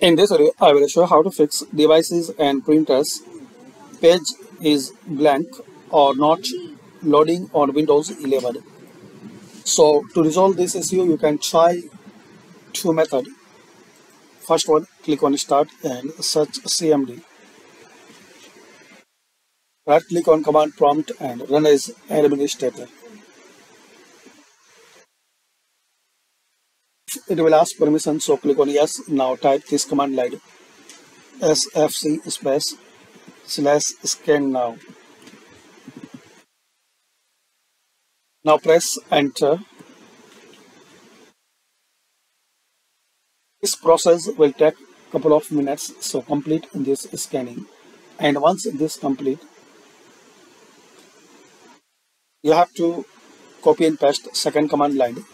In this video, I will show how to fix devices and printers. Page is blank or not loading on Windows 11. So to resolve this issue, you can try two methods. First one, click on Start and search CMD. Right click on Command Prompt and run as administrator. It will ask permission so click on yes. Now type this command line sfc space slash scan now. Now press enter. This process will take couple of minutes so complete this scanning. And once this complete you have to copy and paste second command line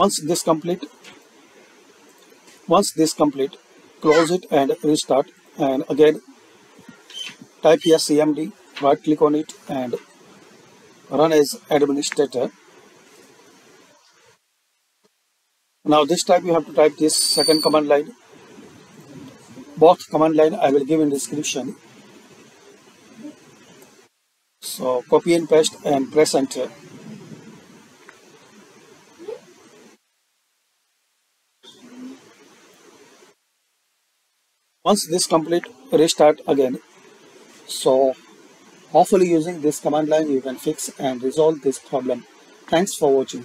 once this complete once this complete close it and restart. And again type here cmd right click on it and run as administrator. Now this time you have to type this second command line. Both command line i will give in description. So copy and paste and press enter once this complete restart again so hopefully using this command line you can fix and resolve this problem. Thanks for watching